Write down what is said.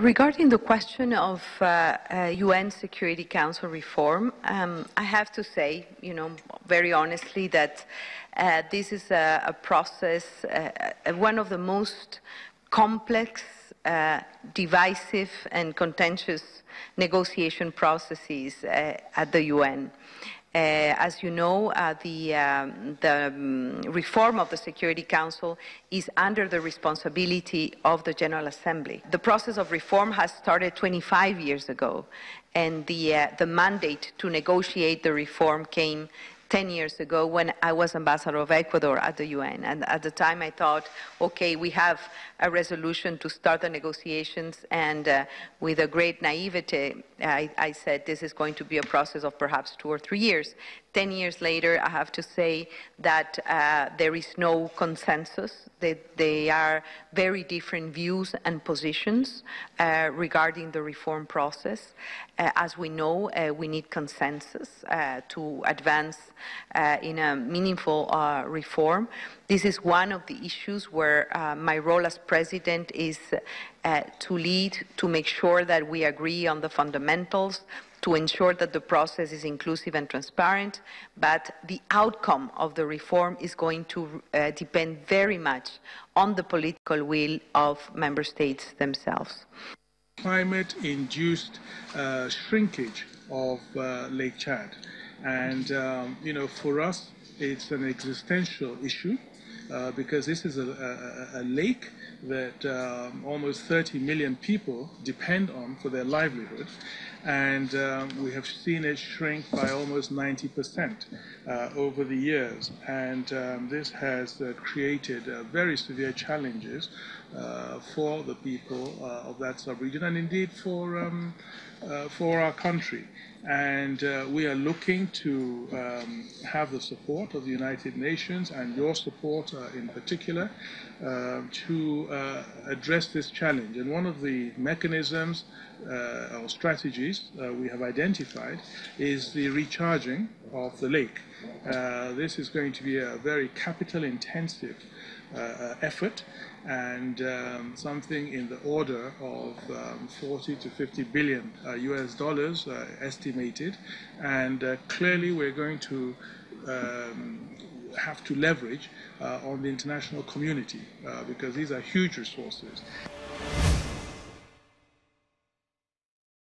Regarding the question of uh, uh, UN Security Council reform, um, I have to say, you know, very honestly, that uh, this is a, a process, uh, one of the most complex, uh, divisive, and contentious negotiation processes uh, at the UN. Uh, as you know, uh, the, um, the um, reform of the Security Council is under the responsibility of the General Assembly. The process of reform has started 25 years ago, and the, uh, the mandate to negotiate the reform came 10 years ago when I was ambassador of Ecuador at the UN. And at the time I thought, okay, we have a resolution to start the negotiations. And uh, with a great naivete, I, I, said this is going to be a process of perhaps two or three years. Ten years later, I have to say that uh, there is no consensus. That they are very different views and positions uh, regarding the reform process. Uh, as we know, uh, we need consensus uh, to advance uh, in a meaningful reform. This is one of the issues where my role as president is to lead, to make sure that we agree on the fundamentals, to ensure that the process is inclusive and transparent, but the outcome of the reform is going to uh, depend very much on the political will of member states themselves. Climate-induced uh, shrinkage of uh, Lake Chad. And, um, you know, for us, it's an existential issue uh, because this is a, a, a lake that um, almost 30 million people depend on for their livelihood. And um, we have seen it shrink by almost 90% uh, over the years. And um, this has uh, created uh, very severe challenges uh, for the people uh, of that sub-region and indeed for, um, for our country. And uh, we are looking to um, have the support of the United Nations and your support uh, in particular uh, to address this challenge. And one of the mechanisms uh, or strategies uh, we have identified is the recharging of the lake. this is going to be a very capital intensive effort and um, something in the order of um, 40 to 50 billion uh, US dollars uh, estimated. And uh, clearly, we're going to um, have to leverage uh, on the international community uh, because these are huge resources.